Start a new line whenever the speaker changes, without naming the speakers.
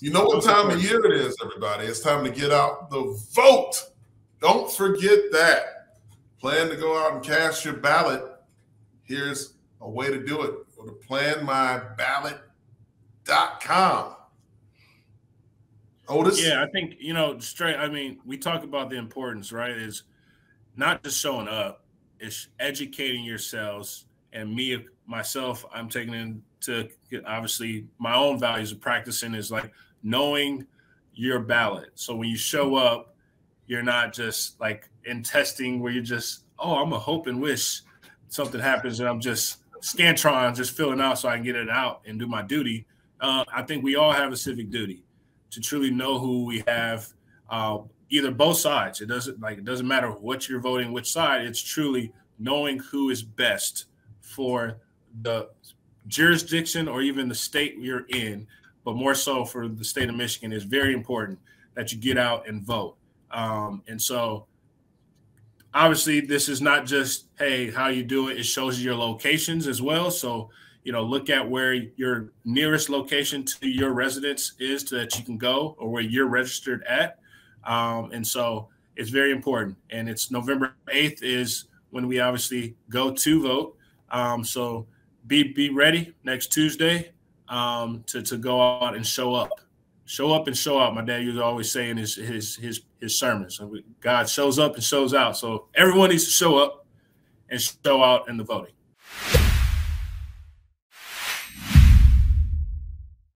You know what time of year it is, everybody. It's time to get out the vote. Don't forget that. Plan to go out and cast your ballot. Here's a way to do it. Go to planmyballot.com.
Otis? Yeah, I think, you know, straight, I mean, we talk about the importance, right? Is not just showing up, it's educating yourselves. And me, myself, I'm taking into obviously my own values of practicing is like knowing your ballot. So when you show up, you're not just like in testing where you're just, oh, I'm a hope and wish something happens and I'm just Scantron, just filling out so I can get it out and do my duty. Uh, I think we all have a civic duty to truly know who we have, uh, either both sides. It doesn't like it doesn't matter what you're voting, which side. It's truly knowing who is best for the jurisdiction or even the state you're in, but more so for the state of Michigan is very important that you get out and vote. Um, and so obviously this is not just hey how you do it it shows you your locations as well. So you know look at where your nearest location to your residence is so that you can go or where you're registered at. Um, and so it's very important. And it's november 8th is when we obviously go to vote. Um, so be be ready next tuesday um, to, to go out and show up show up and show out. My dad used to always say in his his his his sermons, God shows up and shows out. So everyone needs to show up and show out in the voting.